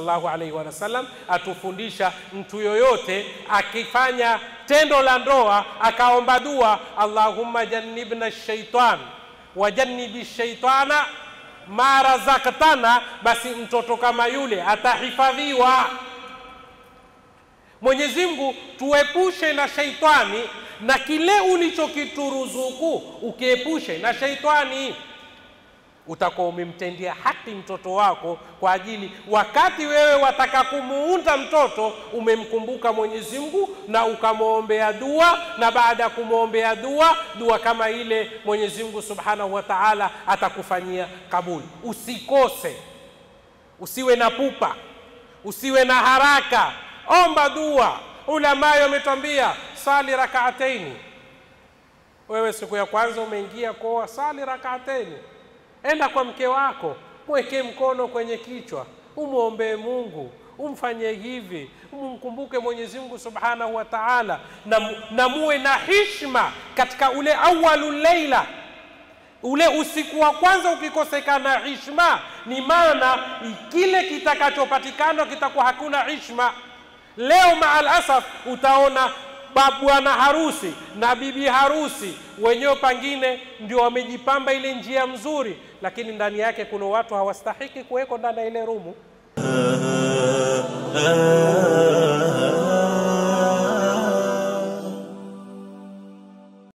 sallallahu alaihi wasallam atufundisha mtu yoyote akifanya tendo la ndoa akaomba dua allahumma jannibna shaitan wajannibi shaitana ma razaktana, basi mtoto kama yule atahifadhiwa. Mwenyezi Mungu tuepushe na shaitani, na kile ulichokituruzuku ukiepushe na shaitani utakuwa umemtendea haki mtoto wako, kwa ajili wakati wewe wataka kumuunda mtoto umemkumbuka Mwenyezi Mungu na ukamwombea dua, na baada ya kumwombea dua, dua kama ile Mwenyezi Mungu Subhanahu wa Ta'ala atakufanyia kabuli. Usikose, usiwe na pupa, usiwe na haraka, omba dua. Ulamayo wametwambia sali rakaataini. Wewe siku ya kwanza umeingia koa, sali rakaataini Enda kwa mke wako, mwekee mkono kwenye kichwa, umwombee Mungu, umfanye hivi, umkumbuke Mwenyezi Mungu Subhanahu wa Ta'ala, na, na muwe na hishma katika ule awalu leila, ule usiku wa kwanza. Ukikosekana hishma, ni maana kile kitakachopatikana kitakuwa hakuna hishma. Leo maalasaf utaona bwana harusi na bibi harusi wenyewe pangine ndio wamejipamba ile njia mzuri, lakini ndani yake kuna watu hawastahiki kuweko ndani ya ile rumu.